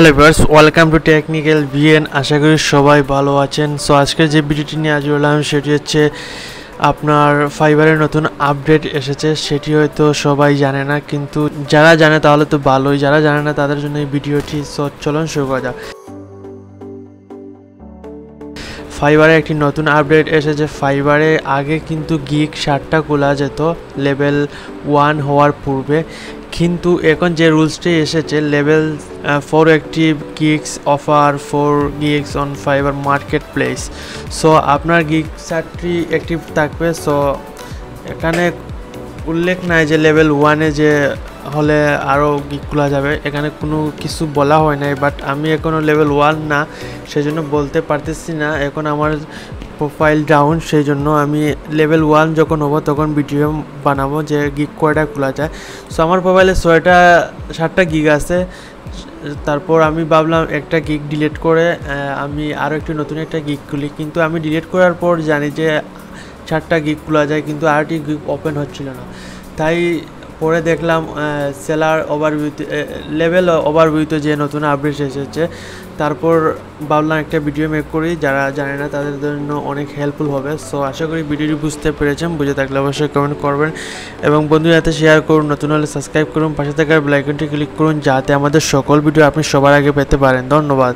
Hello viewers welcome to technical B N আশা করি সবাই ভালো আছেন। সো আজকের যে ভিডিওটি নিয়ে আজ বললাম সেটি হচ্ছে আপনার ফাইবারের নতুন আপডেট এসেছে, সেটি হয়তো সবাই জানে না, কিন্তু যারা জানে তাহলে তো ভালোই, যারা জানে না তাদের জন্য এই ভিডিওটি সো শুরু করা যাক। ফাইবারে একটি নতুন আপডেট এসেছে। ফাইবারে আগে কিন্তু গিক শার্টটা খোলা যেত, লেভেল ওয়ান হওয়ার পূর্বে। কিন্তু এখন যে রুলসটি এসেছে, level four active geeks offer, four geeks on fiber market place so, আপনার গিক শার্টটি অ্যাক্টিভ থাকবে। সো, এখানে উল্লেখ নাই যে লেভেল ওয়ানে যে হলে আরও গিক খোলা যাবে? এখানে কোনো কিছু বলা হয় নাই বাট আমি এখনও লেভেল ওয়ান না, সেজন্য বলতে পারতেছি না। এখন আমার প্রোফাইল ডাউন সেই জন্য আমি লেভেল ওয়ান যখন হব তখন ভিডিও বানাবো যে গিগ কয়টা খোলা যায়। সো আমার প্রোফাইলে ছয়টা, সাতটা গিগ আছে। তারপর আমি ভাবলাম একটা গিগ ডিলিট করে আমি আরও একটি নতুন একটা গিগ খুলি। কিন্তু আমি ডিলিট করার পর জানি যে চারটা গিগ খোলা যায়, কিন্তু আরেকটি গিগ ওপেন হচ্ছিল না। তাই পরে দেখলাম সেলার ওভারভিউতে লেভেল ওভারভিউতে যে নতুন আপডেট এসেছে, তারপর ভাবলাম একটা ভিডিও মেক করি, যারা জানে না তাদের জন্য অনেক হেল্পফুল হবে। সো আশা করি ভিডিওটি বুঝতে পেরেছেন, বুঝে থাকলে অবশ্যই কমেন্ট করবেন। এবং বন্ধুর সাথে শেয়ার করুন, নতুন হলে সাবস্ক্রাইব করুন, পাশে থাকার বেলাইকনটি ক্লিক করুন, যাতে আমাদের সকল ভিডিও আপনি সবার আগে পেতে পারেন। ধন্যবাদ।